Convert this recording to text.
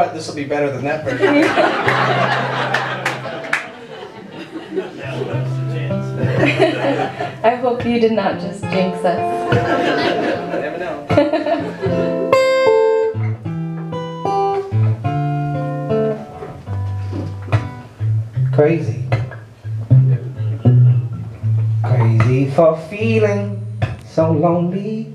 But this will be better than that version. I hope you did not just jinx us. Never know. Crazy. Crazy for feeling so lonely.